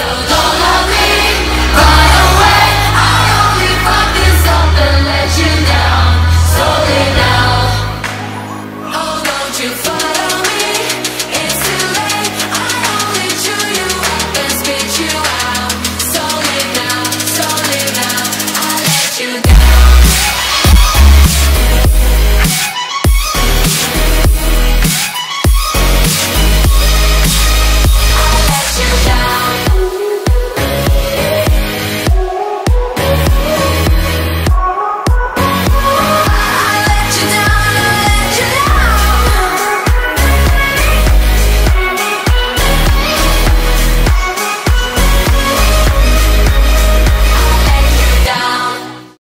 So don't love me,